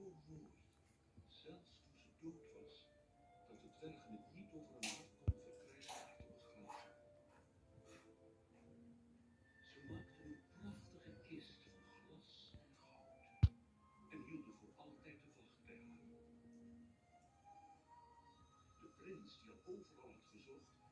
zo mooi, zelfs toen ze dus dood was, dat de dwergen het niet over een hart kon verkrijgen haar te begraven. Ze maakten een prachtige kist van glas en goud en hielden voor altijd de wacht bij haar. De prins, die al overal had gezocht,